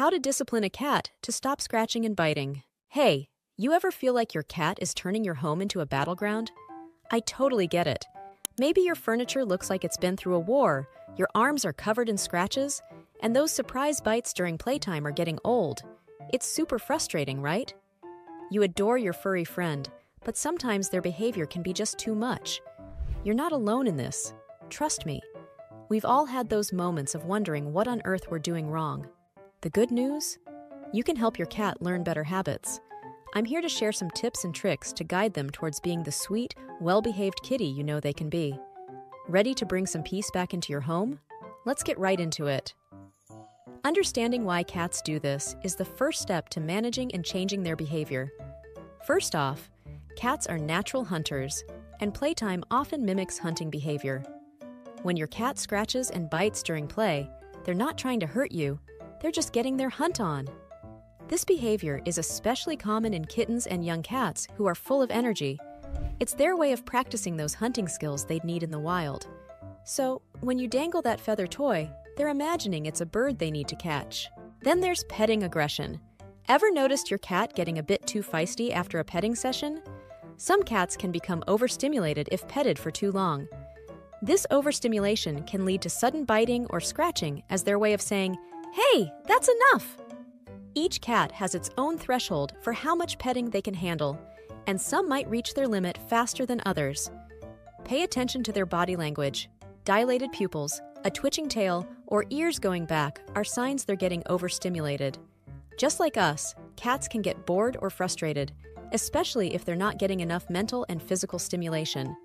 How to discipline a cat to stop scratching and biting. Hey, you ever feel like your cat is turning your home into a battleground? I totally get it. Maybe your furniture looks like it's been through a war, your arms are covered in scratches, and those surprise bites during playtime are getting old. It's super frustrating, right? You adore your furry friend, but sometimes their behavior can be just too much. You're not alone in this. Trust me. We've all had those moments of wondering what on earth we're doing wrong. The good news? You can help your cat learn better habits. I'm here to share some tips and tricks to guide them towards being the sweet, well behaved kitty you know they can be. Ready to bring some peace back into your home? Let's get right into it. Understanding why cats do this is the first step to managing and changing their behavior. First off, cats are natural hunters, and playtime often mimics hunting behavior. When your cat scratches and bites during play, they're not trying to hurt you, they're just getting their hunt on. This behavior is especially common in kittens and young cats who are full of energy. It's their way of practicing those hunting skills they'd need in the wild. So, when you dangle that feather toy, they're imagining it's a bird they need to catch. Then there's petting aggression. Ever noticed your cat getting a bit too feisty after a petting session? Some cats can become overstimulated if petted for too long. This overstimulation can lead to sudden biting or scratching as their way of saying, Hey, that's enough! Each cat has its own threshold for how much petting they can handle, and some might reach their limit faster than others. Pay attention to their body language. Dilated pupils, a twitching tail, or ears going back are signs they're getting overstimulated. Just like us, cats can get bored or frustrated, especially if they're not getting enough mental and physical stimulation.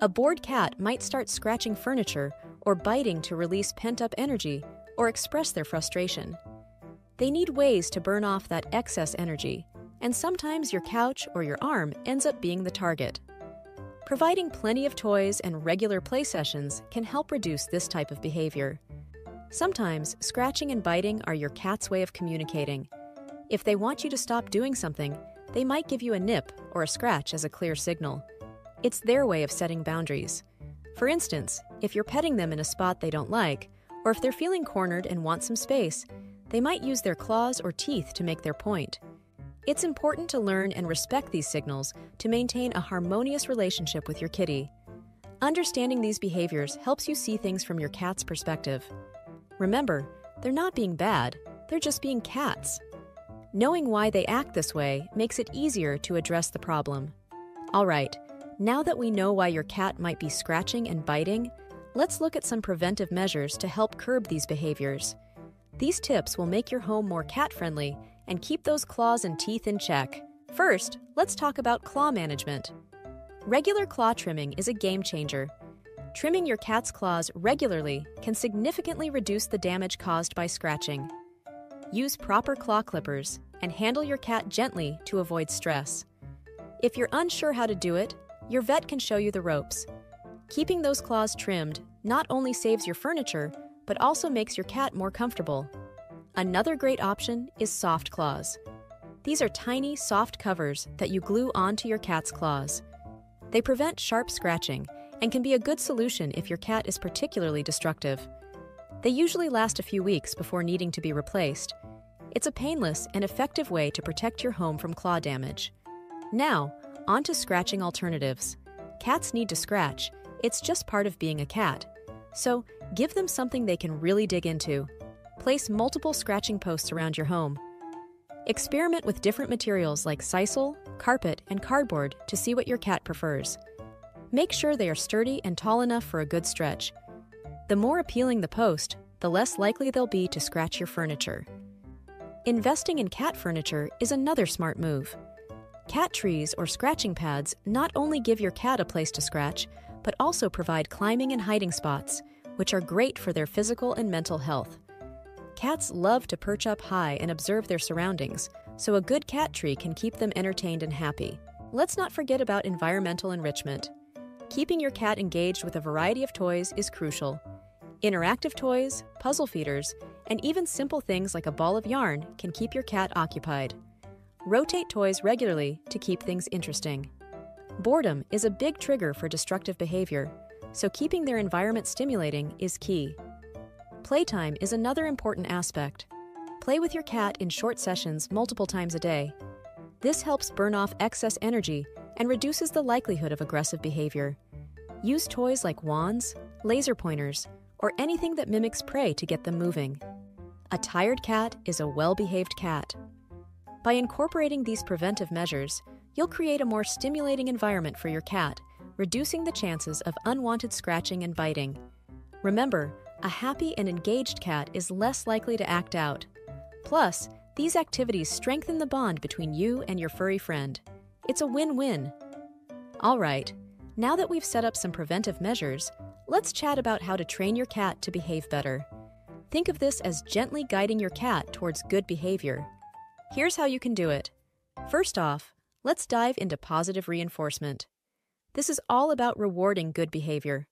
A bored cat might start scratching furniture or biting to release pent up energy or express their frustration. They need ways to burn off that excess energy, and sometimes your couch or your arm ends up being the target. Providing plenty of toys and regular play sessions can help reduce this type of behavior. Sometimes, scratching and biting are your cat's way of communicating. If they want you to stop doing something, they might give you a nip or a scratch as a clear signal. It's their way of setting boundaries. For instance, if you're petting them in a spot they don't like, or if they're feeling cornered and want some space, they might use their claws or teeth to make their point. It's important to learn and respect these signals to maintain a harmonious relationship with your kitty. Understanding these behaviors helps you see things from your cat's perspective. Remember, they're not being bad, they're just being cats. Knowing why they act this way makes it easier to address the problem. All right, now that we know why your cat might be scratching and biting, let's look at some preventive measures to help curb these behaviors. These tips will make your home more cat friendly and keep those claws and teeth in check. First, let's talk about claw management. Regular claw trimming is a game changer. Trimming your cat's claws regularly can significantly reduce the damage caused by scratching. Use proper claw clippers and handle your cat gently to avoid stress. If you're unsure how to do it, your vet can show you the ropes. Keeping those claws trimmed not only saves your furniture, but also makes your cat more comfortable. Another great option is soft claws. These are tiny, soft covers that you glue onto your cat's claws. They prevent sharp scratching and can be a good solution if your cat is particularly destructive. They usually last a few weeks before needing to be replaced. It's a painless and effective way to protect your home from claw damage. Now, on to scratching alternatives. Cats need to scratch, it's just part of being a cat. So, give them something they can really dig into. Place multiple scratching posts around your home. Experiment with different materials like sisal, carpet, and cardboard to see what your cat prefers. Make sure they are sturdy and tall enough for a good stretch. The more appealing the post, the less likely they'll be to scratch your furniture. Investing in cat furniture is another smart move. Cat trees or scratching pads not only give your cat a place to scratch, but also provide climbing and hiding spots, which are great for their physical and mental health. Cats love to perch up high and observe their surroundings, so a good cat tree can keep them entertained and happy. Let's not forget about environmental enrichment. Keeping your cat engaged with a variety of toys is crucial. Interactive toys, puzzle feeders, and even simple things like a ball of yarn can keep your cat occupied. Rotate toys regularly to keep things interesting. Boredom is a big trigger for destructive behavior, so keeping their environment stimulating is key. Playtime is another important aspect. Play with your cat in short sessions multiple times a day. This helps burn off excess energy and reduces the likelihood of aggressive behavior. Use toys like wands, laser pointers, or anything that mimics prey to get them moving. A tired cat is a well behaved cat. By incorporating these preventive measures, you'll create a more stimulating environment for your cat, reducing the chances of unwanted scratching and biting. Remember, a happy and engaged cat is less likely to act out. Plus, these activities strengthen the bond between you and your furry friend. It's a win win. All right, now that we've set up some preventive measures, let's chat about how to train your cat to behave better. Think of this as gently guiding your cat towards good behavior. Here's how you can do it. First off, let's dive into positive reinforcement. This is all about rewarding good behavior.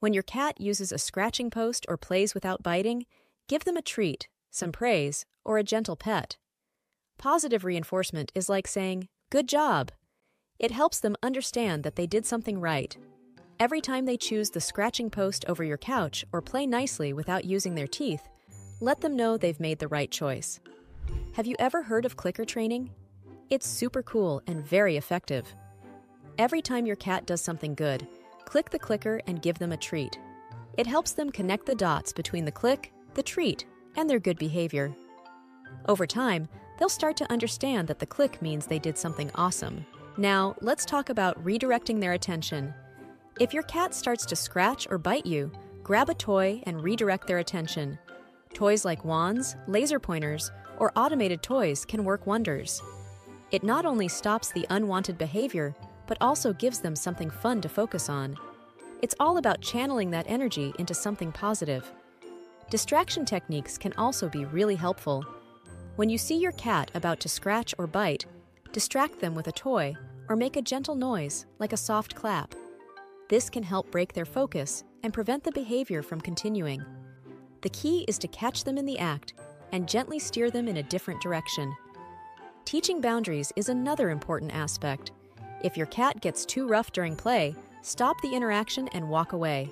When your cat uses a scratching post or plays without biting, give them a treat, some praise, or a gentle pet. Positive reinforcement is like saying, Good job! It helps them understand that they did something right. Every time they choose the scratching post over your couch or play nicely without using their teeth, let them know they've made the right choice. Have you ever heard of clicker training? It's super cool and very effective. Every time your cat does something good, click the clicker and give them a treat. It helps them connect the dots between the click, the treat, and their good behavior. Over time, they'll start to understand that the click means they did something awesome. Now, let's talk about redirecting their attention. If your cat starts to scratch or bite you, grab a toy and redirect their attention. Toys like wands, laser pointers, or automated toys can work wonders. It not only stops the unwanted behavior, but also gives them something fun to focus on. It's all about channeling that energy into something positive. Distraction techniques can also be really helpful. When you see your cat about to scratch or bite, distract them with a toy or make a gentle noise, like a soft clap. This can help break their focus and prevent the behavior from continuing. The key is to catch them in the act and gently steer them in a different direction. Teaching boundaries is another important aspect. If your cat gets too rough during play, stop the interaction and walk away.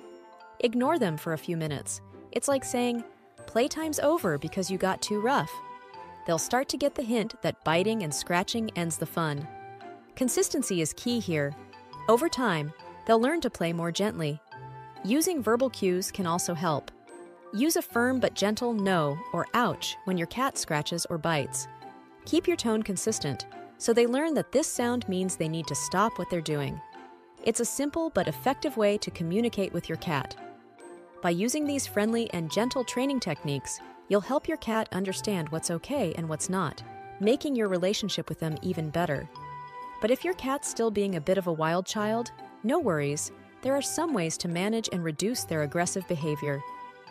Ignore them for a few minutes. It's like saying, Playtime's over because you got too rough. They'll start to get the hint that biting and scratching ends the fun. Consistency is key here. Over time, they'll learn to play more gently. Using verbal cues can also help. Use a firm but gentle no or ouch when your cat scratches or bites. Keep your tone consistent so they learn that this sound means they need to stop what they're doing. It's a simple but effective way to communicate with your cat. By using these friendly and gentle training techniques, you'll help your cat understand what's okay and what's not, making your relationship with them even better. But if your cat's still being a bit of a wild child, no worries. There are some ways to manage and reduce their aggressive behavior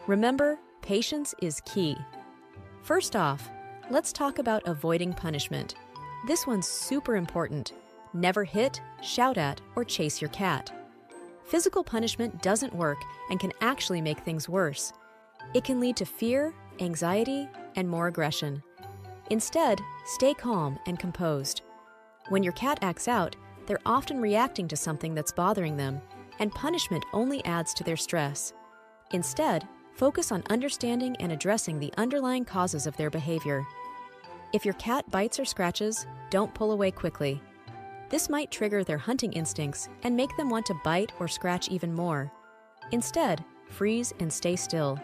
Remember, patience is key. First off, let's talk about avoiding punishment. This one's super important. Never hit, shout at, or chase your cat. Physical punishment doesn't work and can actually make things worse. It can lead to fear, anxiety, and more aggression. Instead, stay calm and composed. When your cat acts out, they're often reacting to something that's bothering them, and punishment only adds to their stress. Instead, Focus on understanding and addressing the underlying causes of their behavior. If your cat bites or scratches, don't pull away quickly. This might trigger their hunting instincts and make them want to bite or scratch even more. Instead, freeze and stay still.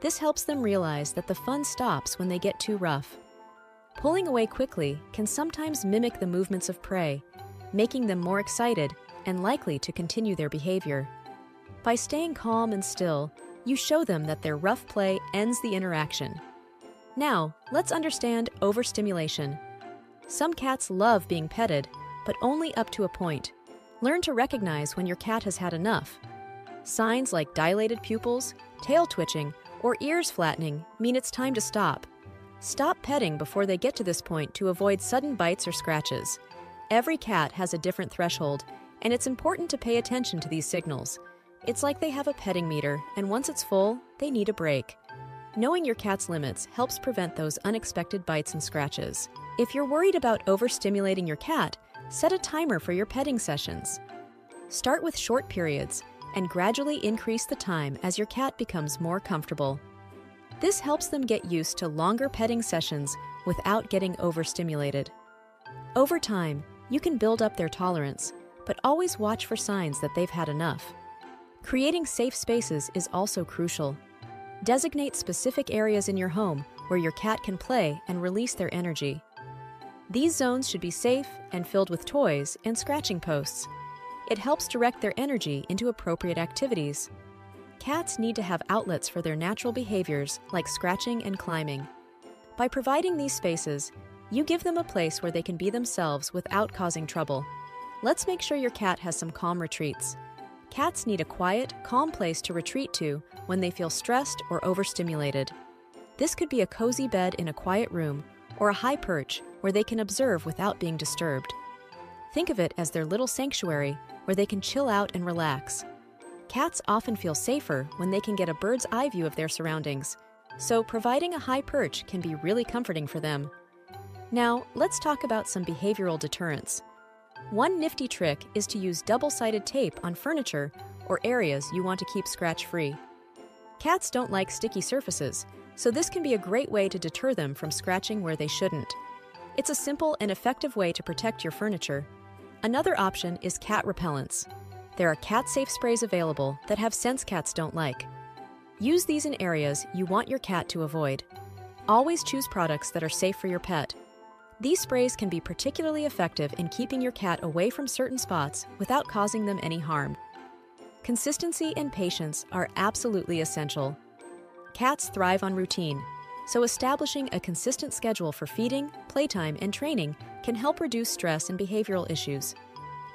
This helps them realize that the fun stops when they get too rough. Pulling away quickly can sometimes mimic the movements of prey, making them more excited and likely to continue their behavior. By staying calm and still, you show them that their rough play ends the interaction. Now, let's understand overstimulation. Some cats love being petted, but only up to a point. Learn to recognize when your cat has had enough. Signs like dilated pupils, tail twitching, or ears flattening mean it's time to stop. Stop petting before they get to this point to avoid sudden bites or scratches. Every cat has a different threshold, and it's important to pay attention to these signals. It's like they have a petting meter, and once it's full, they need a break. Knowing your cat's limits helps prevent those unexpected bites and scratches. If you're worried about overstimulating your cat, set a timer for your petting sessions. Start with short periods and gradually increase the time as your cat becomes more comfortable. This helps them get used to longer petting sessions without getting overstimulated. Over time, you can build up their tolerance, but always watch for signs that they've had enough. Creating safe spaces is also crucial. Designate specific areas in your home where your cat can play and release their energy. These zones should be safe and filled with toys and scratching posts. It helps direct their energy into appropriate activities. Cats need to have outlets for their natural behaviors like scratching and climbing. By providing these spaces, you give them a place where they can be themselves without causing trouble. Let's make sure your cat has some calm retreats. Cats need a quiet, calm place to retreat to when they feel stressed or overstimulated. This could be a cozy bed in a quiet room or a high perch where they can observe without being disturbed. Think of it as their little sanctuary where they can chill out and relax. Cats often feel safer when they can get a bird's eye view of their surroundings, so providing a high perch can be really comforting for them. Now, let's talk about some behavioral deterrents. One nifty trick is to use double-sided tape on furniture or areas you want to keep scratch-free. Cats don't like sticky surfaces, so this can be a great way to deter them from scratching where they shouldn't. It's a simple and effective way to protect your furniture. Another option is cat repellents. There are cat-safe sprays available that have scents cats don't like. Use these in areas you want your cat to avoid. Always choose products that are safe for your pet. These sprays can be particularly effective in keeping your cat away from certain spots without causing them any harm. Consistency and patience are absolutely essential. Cats thrive on routine, so establishing a consistent schedule for feeding, playtime, and training can help reduce stress and behavioral issues.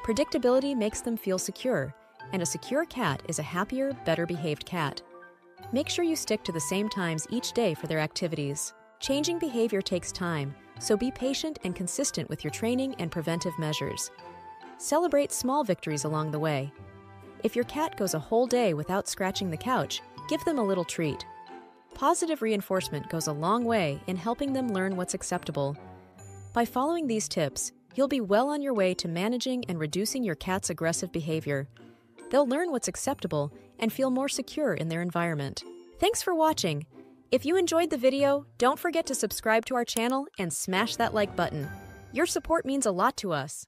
Predictability makes them feel secure, and a secure cat is a happier, better behaved cat. Make sure you stick to the same times each day for their activities. Changing behavior takes time, so be patient and consistent with your training and preventive measures. Celebrate small victories along the way. If your cat goes a whole day without scratching the couch, give them a little treat. Positive reinforcement goes a long way in helping them learn what's acceptable. By following these tips, you'll be well on your way to managing and reducing your cat's aggressive behavior. They'll learn what's acceptable and feel more secure in their environment. Thanks for watching. If you enjoyed the video, don't forget to subscribe to our channel and smash that like button. Your support means a lot to us.